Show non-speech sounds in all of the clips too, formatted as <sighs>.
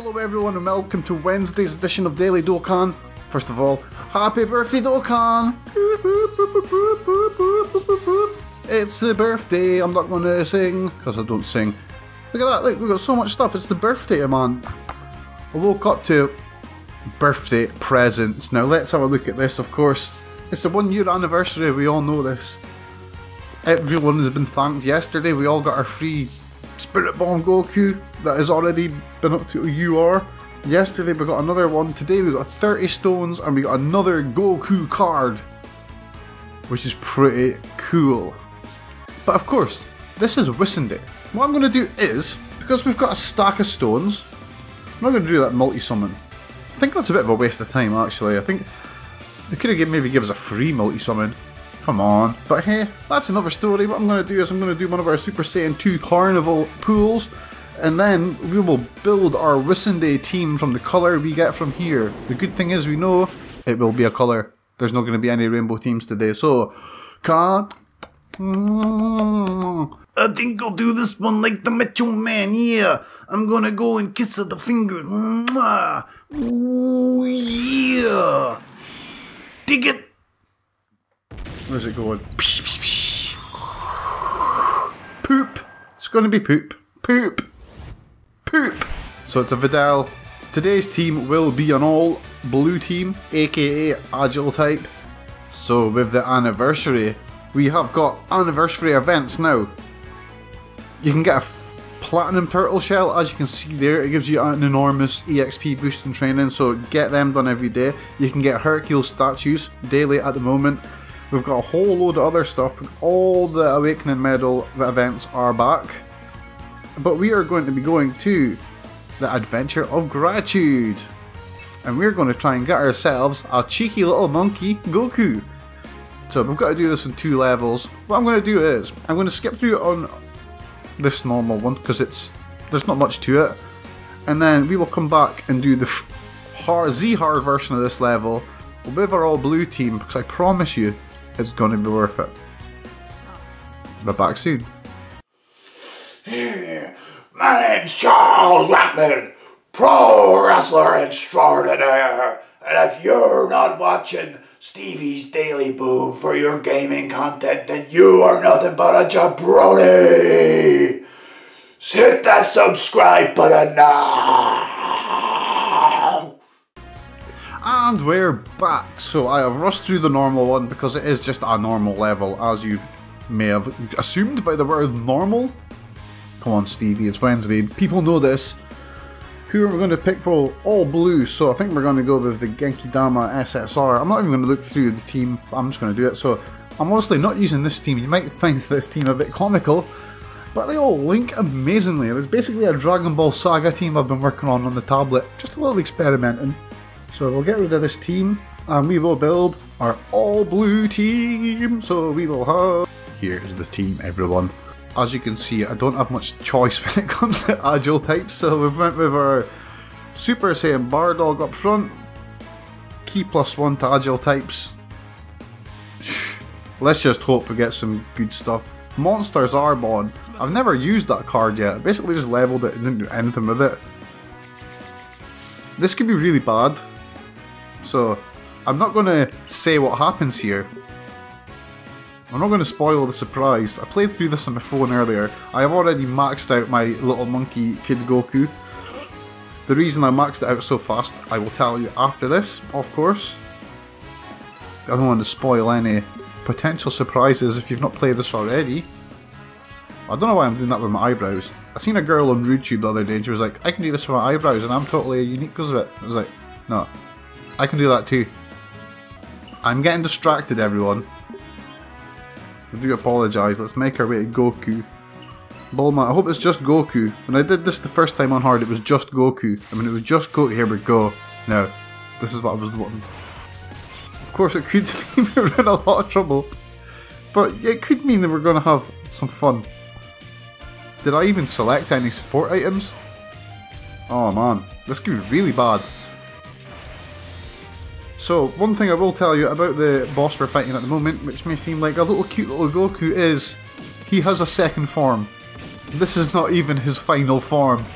Hello everyone and welcome to Wednesday's edition of Daily Dokkan. First of all, happy birthday Dokkan! It's the birthday, I'm not going to sing, because I don't sing. Look at that, look, we've got so much stuff, it's the birthday man. I woke up to birthday presents. Now let's have a look at this, of course. It's the one year anniversary, we all know this. Everyone has been thanked yesterday, we all got our free Spirit Bomb Goku that has already been up to a UR. Yesterday we got another one, today we got 30 stones and we got another Goku card. Which is pretty cool. But of course, this is Day. What I'm going to do is, because we've got a stack of stones, I'm not going to do that multi-summon. I think that's a bit of a waste of time actually. I think they could have maybe give us a free multi-summon. Come on. But hey, that's another story. What I'm going to do is I'm going to do one of our Super Saiyan 2 Carnival pools. And then we will build our Whisenday team from the colour we get from here. The good thing is we know it will be a colour. There's not going to be any rainbow teams today. So, can't... I think I'll do this one like the Macho Man, yeah. I'm gonna go and kiss her the finger. Ooh, yeah. Dig it. Where's it going? Poop. It's going to be poop. Poop. Poop. So it's a Vidal. Today's team will be an all blue team, aka Agile type. So with the anniversary, we have got anniversary events now. You can get a Platinum Turtle Shell, as you can see there, it gives you an enormous EXP boost in training, so get them done every day. You can get Hercule statues daily at the moment. We've got a whole load of other stuff. All the Awakening Medal events are back. But we are going to be going to the Adventure of Gratitude. And we're going to try and get ourselves a cheeky little monkey Goku. So we've got to do this in two levels. What I'm going to do is, I'm going to skip through on this normal one because it's there's not much to it. And then we will come back and do the hard, Z hard version of this level with our all blue team because I promise you it's to be worth it. But back soon. My name's Charles Rackman, pro wrestler extraordinaire. And if you're not watching Stevie's Daily Boom for your gaming content, then you are nothing but a jabroni. Hit that subscribe button now. And we're back. So I have rushed through the normal one because it is just a normal level, as you may have assumed by the word normal. Come on, Stevie, it's Wednesday. People know this. Who are we going to pick for all blue? So I think we're going to go with the Genki Dama SSR. I'm not even going to look through the team, I'm just going to do it. So I'm obviously not using this team. You might find <laughs> this team a bit comical, but they all link amazingly. It was basically a Dragon Ball Saga team I've been working on on the tablet, just a little experimenting. So we'll get rid of this team and we will build our all blue team. So we will have... Here's the team everyone. As you can see I don't have much choice <laughs> when it comes to agile types so we went with our Super Saiyan Bardock up front. Ki plus one to agile types. <sighs> Let's just hope we get some good stuff. Monster Zarbon. I've never used that card yet. I basically just leveled it and didn't do anything with it. This could be really bad. So I'm not going to say what happens here. I'm not going to spoil the surprise. I played through this on my phone earlier. I have already maxed out my little monkey Kid Goku. The reason I maxed it out so fast, I will tell you after this, of course. I don't want to spoil any potential surprises if you've not played this already. I don't know why I'm doing that with my eyebrows. I seen a girl on YouTube the other day and she was like, I can do this with my eyebrows and I'm totally unique because of it. I was like, no, I can do that too. I'm getting distracted, everyone. I do apologise. Let's make our way to Goku. Bulma, I hope it's just Goku. When I did this the first time on hard, it was just Goku. I mean, it was just Goku. Here we go. Now, this is what I was wanting. Of course, it could <laughs> mean we're in a lot of trouble. But it could mean that we're going to have some fun. Did I even select any support items? Oh man, this could be really bad. So, one thing I will tell you about the boss we're fighting at the moment, which may seem like a little cute little Goku, is he has a second form. This is not even his final form.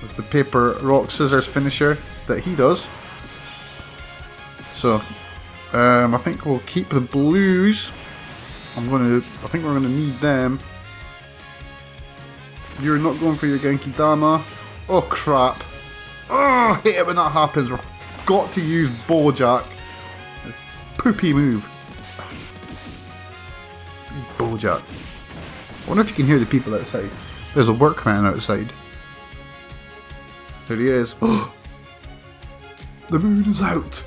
It's the paper, rock, scissors finisher that he does. So, um, I think we'll keep the blues. I'm gonna. I think we're gonna need them. You're not going for your Genki Dama. Oh crap! Oh, hate it when that happens. We've got to use Bojack. Poopy move. Bojack. I wonder if you can hear the people outside. There's a workman outside. There he is. <gasps> the moon is out.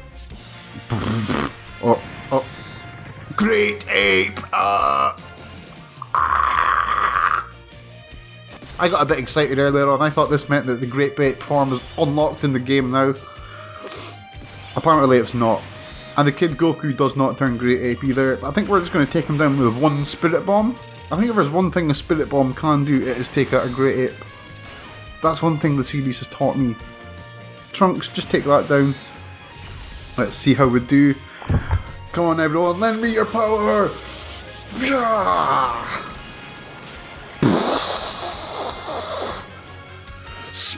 <laughs> Oh, oh. Great ape! Uh. I got a bit excited earlier on. I thought this meant that the Great Ape form was unlocked in the game now. Apparently it's not. And the Kid Goku does not turn Great Ape either. I think we're just going to take him down with one Spirit Bomb. I think if there's one thing a Spirit Bomb can do, it is take out a Great Ape. That's one thing the series has taught me. Trunks, just take that down. Let's see how we do. Come on everyone, lend me your power!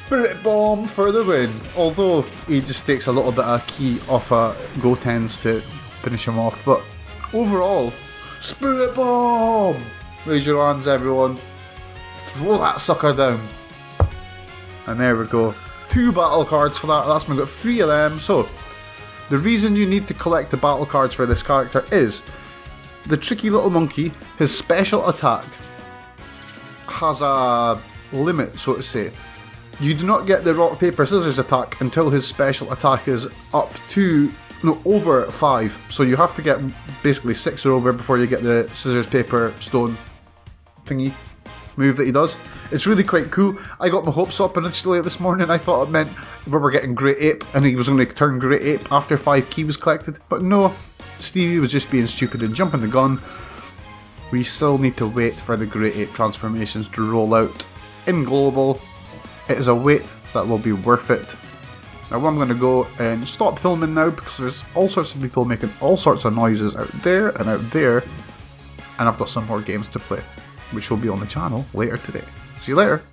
Spirit Bomb for the win. Although he just takes a little bit of ki off a Gotenks to finish him off. But overall, Spirit Bomb! Raise your hands everyone. Throw that sucker down. And there we go. Two battle cards for that. That's me got three of them. So the reason you need to collect the battle cards for this character is the tricky little monkey, his special attack has a limit, so to say. You do not get the rock, paper, scissors attack until his special attack is up to, no, over 5. So you have to get basically 6 or over before you get the scissors, paper, stone thingy move that he does. It's really quite cool. I got my hopes up initially this morning. I thought it meant we were getting Great Ape and he was going to turn Great Ape after 5 ki was collected. But no, Stevie was just being stupid and jumping the gun. We still need to wait for the Great Ape transformations to roll out in Global it is a wait that will be worth it. Now I'm going to go and stop filming now because there's all sorts of people making all sorts of noises out there and out there. And I've got some more games to play, which will be on the channel later today. See you later.